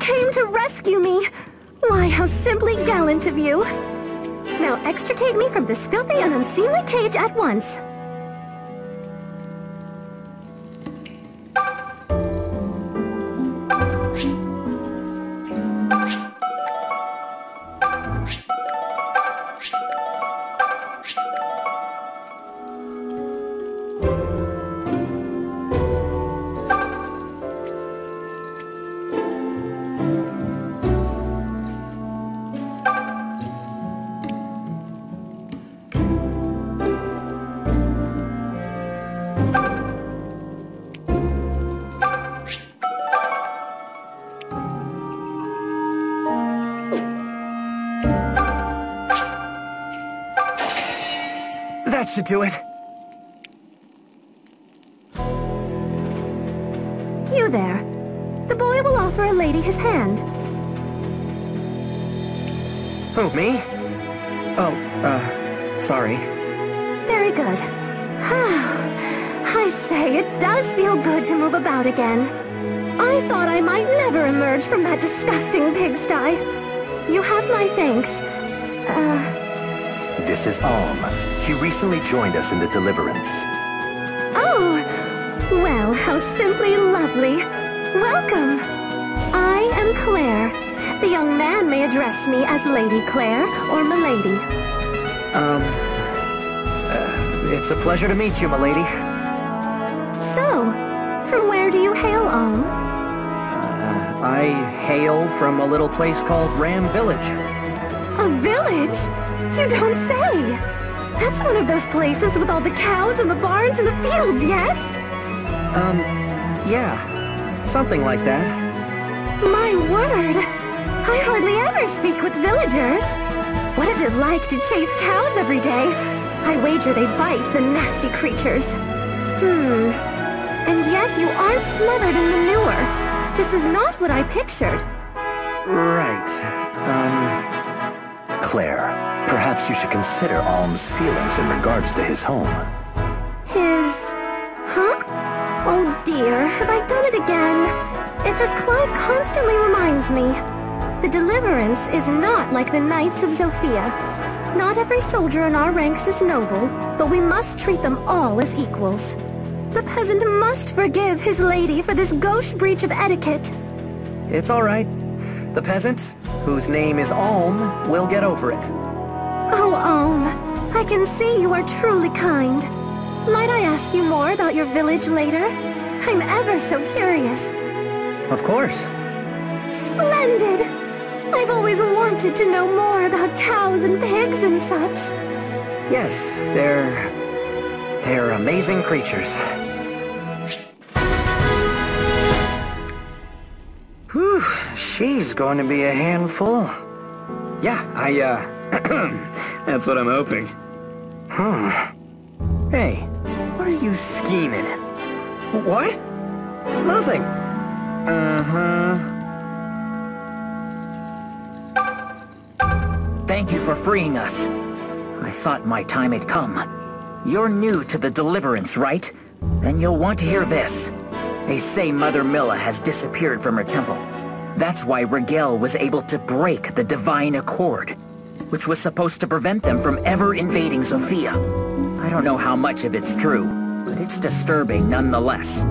Came to rescue me! Why, how simply gallant of you! Now extricate me from this filthy and unseemly cage at once. Should do it. You there. The boy will offer a lady his hand. Who, me? Oh, uh, sorry. Very good. I say, it does feel good to move about again. I thought I might never emerge from that disgusting pigsty. You have my thanks. Uh, This is Alm. He recently joined us in the Deliverance. oh! Well, how simply lovely. Welcome. I am Clair. The young man may address me as Lady Clair or Milady. Um, uh, it's a pleasure to meet you, milady. So, from where do you hail, Alm? I hail from a little place called Ram Village. A village? You don't say! That's one of those places with all the cows and the barns and the fields, yes? Um, yeah, something like that. My word! I hardly ever speak with villagers. What is it like to chase cows every day? I wager they bite, the nasty creatures. Hmm. And yet you aren't smothered in manure. This is not what I pictured. Right. Um, Clair, perhaps you should consider Alm's feelings in regards to his home. His... Huh? Oh dear, have I done it again? It's as Clive constantly reminds me. The Deliverance is not like the Knights of Zofia. Not every soldier in our ranks is noble, but we must treat them all as equals. The peasant must forgive his lady for this gauche breach of etiquette. it's all right. The peasant, whose name is Alm, will get over it. Oh, Alm, I can see you are truly kind. Might I ask you more about your village later? I'm ever so curious. Of course. Splendid! I've always wanted to know more about cows and pigs and such. Yes, they're... they're amazing creatures. Whew, she's going to be a handful. Yeah, I, uh... that's what I'm hoping. Hmm. Hey, what are you scheming? What? Nothing. Uh-huh. Thank you for freeing us. I thought my time had come. You're new to the Deliverance, right? Then you'll want to hear this. They say Mother Mila has disappeared from her temple. That's why Rigel was able to break the Divine Accord, which was supposed to prevent them from ever invading Zofia. I don't know how much of it's true, but it's disturbing nonetheless.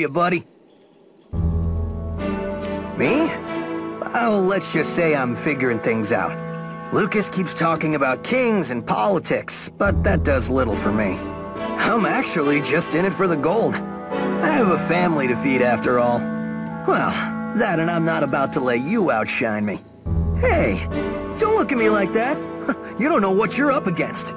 You, buddy? Me? Well, let's just say I'm figuring things out. Lukas keeps talking about kings and politics, but that does little for me. I'm actually just in it for the gold. I have a family to feed after all. Well, that and I'm not about to let you outshine me. Hey, don't look at me like that. You don't know what you're up against.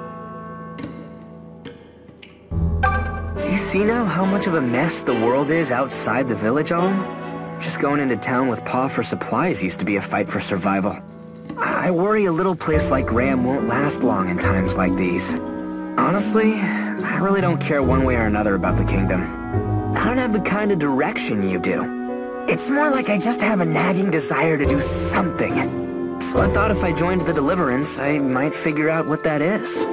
You see now how much of a mess the world is outside the village, Alm? Just going into town with Pa for supplies used to be a fight for survival. I worry a little place like Ram won't last long in times like these. Honestly, I really don't care one way or another about the kingdom. I don't have the kind of direction you do. It's more like I just have a nagging desire to do something. So I thought if I joined the Deliverance, I might figure out what that is.